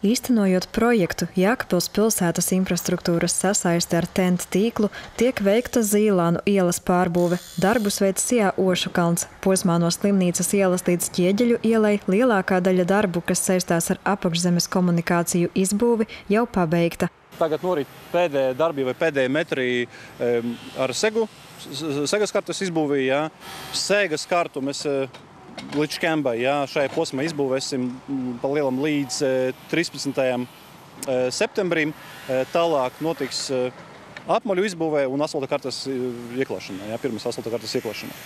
Īstenojot projektu Jākapils pilsētas infrastruktūras sasaisti ar TENT tīklu, tiek veikta Zīlānu ielas pārbūve. Darbus veids Sijā Ošukalns. Posmā no slimnīcas ielas līdz Ķieģeļu ielai lielākā daļa darbu, kas saistās ar apakšzemes komunikāciju izbūvi, jau pabeigta. Tagad norit pēdējā darbi vai pēdējā metri ar segu, segas kartes izbūvīja. Sēgas kartu mēs līdz Kembai. Jā, šajā posmā izbūvēsim mm, pa lielam līdz 13. E, e, septembrim. E, tālāk notiks apmaļu izbūvē un asfalta kartes ieklāšana. Jā, pirmās asfalta kartes ieklāšana.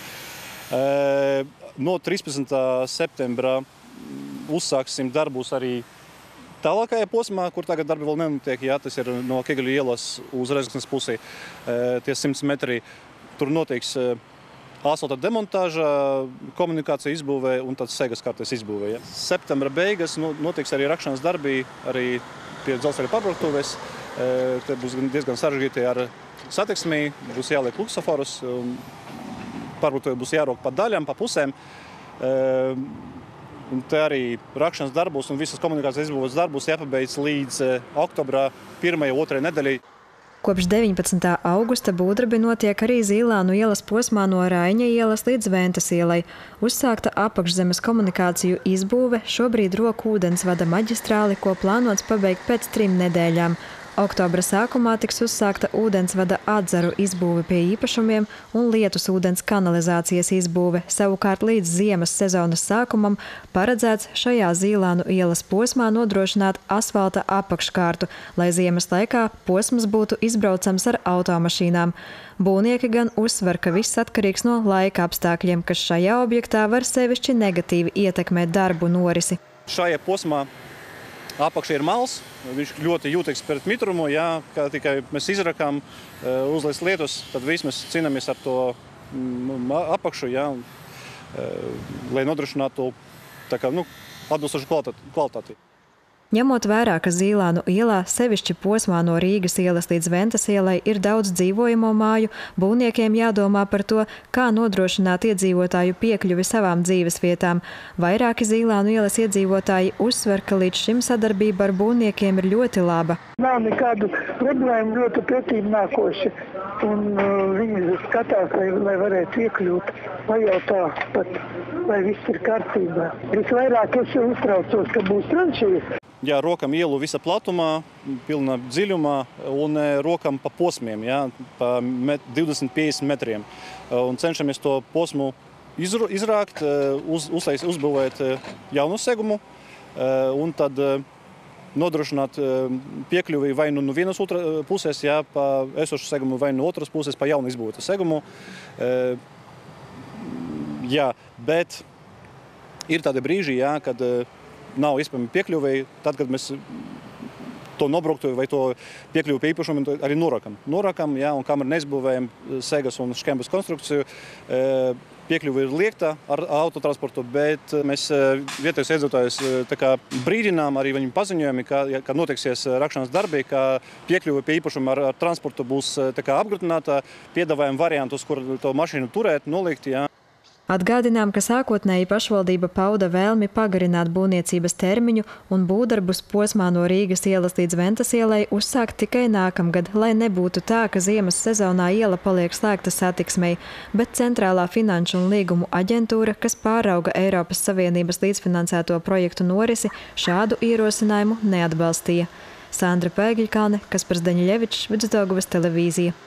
No 13. septembra mm, uzsāksim darbus arī tālākajā posmā, kur tagad darbi vēl nenotiek. Jā, tas ir no Kegaļu ielas uz Rezeknas pusi tie 100 metri. Tur notiks asfalta demontāža, komunikācija izbūvē un tad segas kartes izbūvē. Ja. Septembra beigas nu, notiks arī rakšanas darbi, arī pie dzelzceļa pārbrauktuves. E, te būs diezgan sarežģīti ar satiksmi, būs jāliek luksaforus, pārbrauktuve būs jārok pa daļām, pa pusēm. E, un te arī rakšanas darbus un visas komunikācijas izbūves darbus jāpabeidz līdz e, oktobra pirmajai, otrajai nedēļai. Kopš 19. augusta būvdarbi notiek arī Zīlānu ielas posmā no Raiņa ielas līdz Ventas ielai. Uzsākta apakšzemes komunikāciju izbūve, šobrīd roku ūdensvada maģistrāli, ko plānots pabeigt pēc trim nedēļām. Oktobra sākumā tiks uzsākta ūdensvada atzaru izbūve pie īpašumiem un lietus ūdens kanalizācijas izbūve. Savukārt līdz ziemas sezonas sākumam paredzēts šajā Zīlānu ielas posmā nodrošināt asfalta apakškārtu, lai ziemas laikā posms būtu izbraucams ar automašīnām. Būvnieki gan uzsver, ka viss atkarīgs no laika apstākļiem, kas šajā objektā var sevišķi negatīvi ietekmēt darbu norisi. Šajā posmā apakšā ir mals. Viņš ļoti jūtīgs pret mitrumu. Jā, kā tikai mēs izrakām, e, uzliek lietus, tad viss mēs cīnāmies ar to mm, apakšu, jā, un, e, lai nodrošinātu kā, nu, atbilstošu kvalitāti. Ņemot vērā, ka Zīlānu ielā, sevišķi posmā no Rīgas ielas līdz Ventas ielai, ir daudz dzīvojamo māju, būvniekiem jādomā par to, kā nodrošināt iedzīvotāju piekļuvi savām dzīves vietām. Vairāki Zīlānu ielas iedzīvotāji uzsver, ka līdz šim sadarbība ar būvniekiem ir ļoti laba. Nav nekādu problēmu, ļoti pretīm nākoši. Un, uh, viņi skatās, lai, lai varētu iekļūt, pajautā pat, vai viss ir kārtībā. Visvairāk es uztraucos, ka būs tranšīs jā, rokam ielu visa platumā, pilna dziļumā un e, rokam pa posmiem, jā, pa 20-50 metriem. E, un cenšamies to posmu izrākt, e, uz, uzlais, uzbūvēt jaunu segumu un tad nodrošināt piekļuvi vai nu no vienas puses, jā, pa esošu segumu, vai no otras puses pa jaunu izbūvētu segumu. Jā, bet ir tādi brīži, jā, kad nav iespējama piekļuvēji, tad, kad mēs to nobrauktuvi vai to piekļuvi pie īpašuma arī norakam. Norakam, jā, un kamēr neizbūvējam segas un škembas konstrukciju, piekļuve ir liekta ar autotransportu, bet mēs vietējos iedzīvotājus brīdinām, arī viņiem paziņojumi, ka, ka notiksies rakšanas darbi, ka piekļuve pie īpašuma ar, ar transportu būs apgrūtināta, piedāvājam variantus, kur to mašīnu turēt, nolikt. Jā. Atgādinām, ka sākotnēji pašvaldība pauda vēlmi pagarināt būvniecības termiņu un būvdarbus posmā no Rīgas ielas līdz Ventas ielai uzsākt tikai nākamgad, lai nebūtu tā, ka ziemas sezonā iela paliek slēgta satiksmei, bet Centrālā finanšu un līgumu aģentūra, kas pārauga Eiropas Savienības līdzfinansēto projektu norisi, šādu ierosinājumu neatbalstīja. Sandra Pēgiļkāne, Kaspars Daņļevičs, Vidzotogavas televīzija.